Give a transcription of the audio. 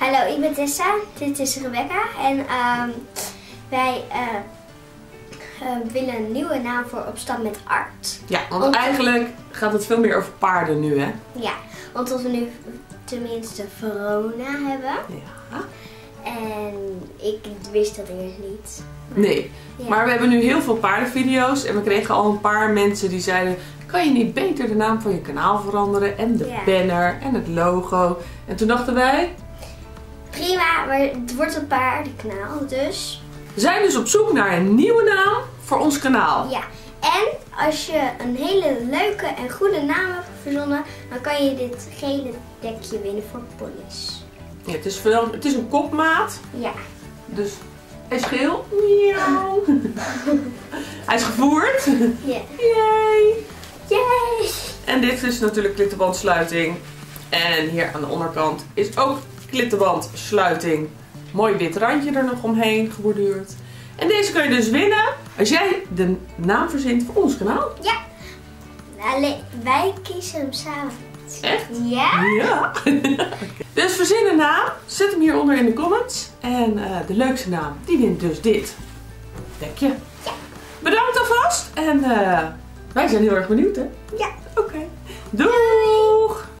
Hallo, ik ben Tessa. Dit is Rebecca. En ehm, wij eh, eh, willen een nieuwe naam voor Op stap met Art. Ja, want eigenlijk gaat het veel meer over paarden nu, hè? Ja, want als we nu tenminste Verona hebben. Ja. En ik wist dat eerst niet. Nee, Ja. maar we hebben nu heel veel paardenvideo's en we kregen al een paar mensen die zeiden... Kan je niet beter de naam van je kanaal veranderen en de Ja. banner en het logo? En toen dachten wij, Prima, maar het wordt een paardenkanaal, dus we zijn dus op zoek naar een nieuwe naam voor ons kanaal. ja. En als je een hele leuke en goede naam hebt verzonnen, dan kan je dit gele dekje winnen voor ponies. Ja, het, is wel, het is een kopmaat, Ja. dus hij is geel. Miauw. hij is gevoerd. Ja. Yay! Yay! En dit is natuurlijk klittenbandsluiting. En hier aan de onderkant is ook klittenbandsluiting. Mooi wit randje er nog omheen geborduurd. En deze kun je dus winnen als jij de naam verzint voor ons kanaal. Ja. Alleen, wij kiezen hem samen. Echt? Ja? Ja. dus verzin een naam, zet hem hieronder in de comments. En eh, de leukste naam, die wint dus dit dekje. Ja. Bedankt alvast. En eh, wij zijn heel erg benieuwd hè. Ja. Oké. Doei!